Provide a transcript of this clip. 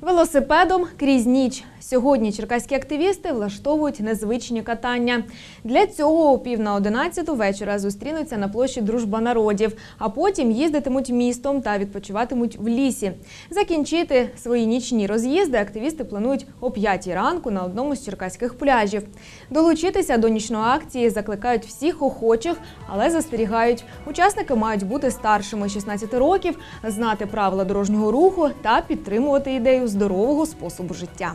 Велосипедом крізь ніч. Сьогодні черкаські активісти влаштовують незвичні катання. Для цього о пів на одинадцяту вечора зустрінуться на площі Дружба народів, а потім їздитимуть містом та відпочиватимуть в лісі. Закінчити свої нічні роз'їзди активісти планують о п'ятій ранку на одному з черкаських пляжів. Долучитися до нічної акції закликають всіх охочих, але застерігають, учасники мають бути старшими 16 років, знати правила дорожнього руху та підтримувати ідею здорового способу життя.